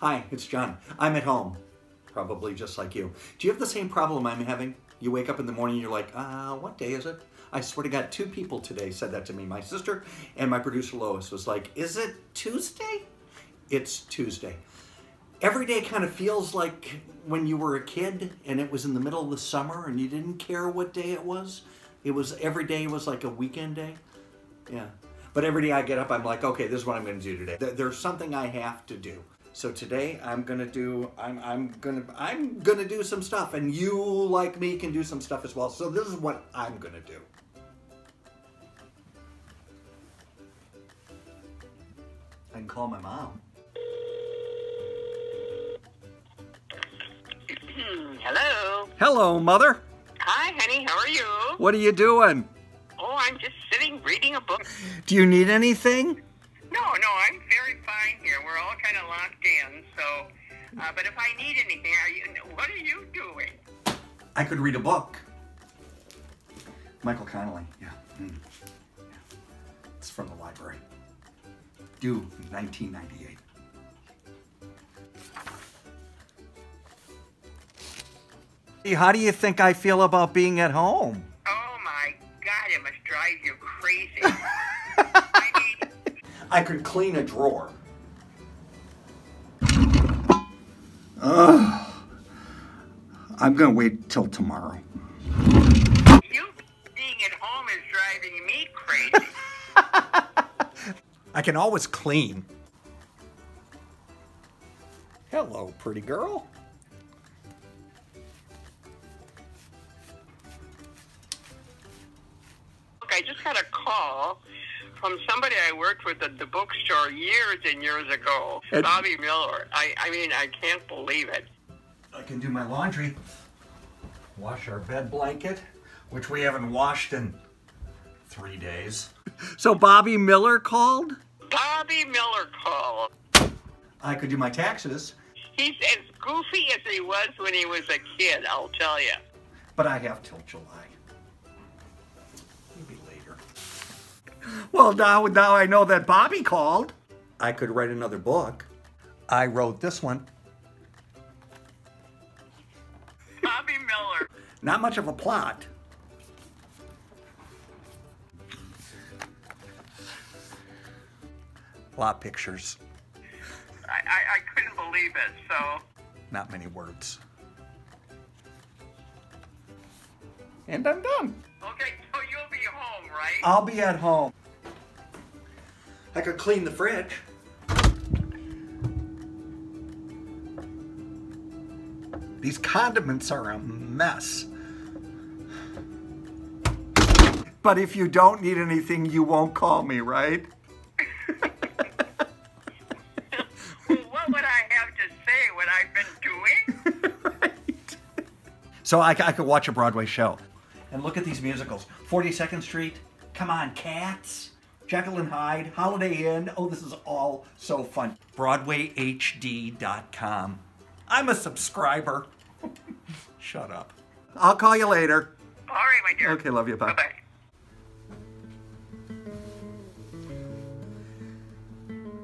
Hi, it's John. I'm at home, probably just like you. Do you have the same problem I'm having? You wake up in the morning, you're like, uh, what day is it? I swear to God, two people today said that to me. My sister and my producer Lois was like, is it Tuesday? It's Tuesday. Every day kind of feels like when you were a kid and it was in the middle of the summer and you didn't care what day it was. It was every day was like a weekend day. Yeah. But every day I get up, I'm like, okay, this is what I'm going to do today. There's something I have to do. So today I'm gonna do I'm I'm gonna I'm gonna do some stuff, and you like me can do some stuff as well. So this is what I'm gonna do. I can call my mom. Hello. Hello, mother. Hi, honey. How are you? What are you doing? Oh, I'm just sitting reading a book. Do you need anything? No, no, I'm very fine here. We're all kind of locked in, so. Uh, but if I need anything, are you? What are you doing? I could read a book. Michael Connelly. Yeah. Mm. yeah. It's from the library. Due 1998. How do you think I feel about being at home? I could clean a drawer. Ugh. I'm gonna wait till tomorrow. you being at home is driving me crazy. I can always clean. Hello, pretty girl. Look, I just got a call from somebody I worked with at the bookstore years and years ago, And- Bobby Miller. I, I mean, I can't believe it. I can do my laundry. Wash our bed blanket, which we haven't washed in three days. So Bobby Miller called? Bobby Miller called. I could do my taxes, He's as goofy as he was when he was a kid, I'll tell you. but I have till July. Well, now, now I know that Bobby called. I could write another book. I wrote this one. Bobby Miller. Not much of a plot. A lot of pictures, I, I, I couldn't believe it, so. not many words. And I'm done. Okay, so you'll be home, right? I'll be at home. I could clean the fridge. These condiments are a mess. But if you don't need anything, you won't call me, right? what would I have to say? What I've been doing? right. So I, I could watch a Broadway show. And look at these musicals 42nd Street, Come On Cats, Jekyll and Hyde, Holiday Inn. Oh, this is all so fun. BroadwayHD.com. I'm a subscriber. Shut up. I'll call you later. All right, my dear. Okay, love you. Bye. Bye-bye.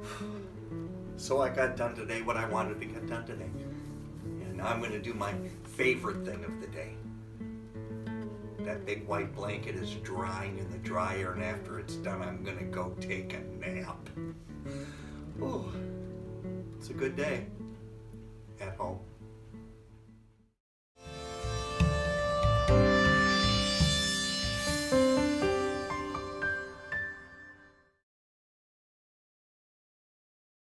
So I got done today what I wanted to get done today. And now I'm going to do my favorite thing of the day. That big white blanket is drying in the dryer, and after it's done, I'm going to go take a nap. Oh, it's a good day at home.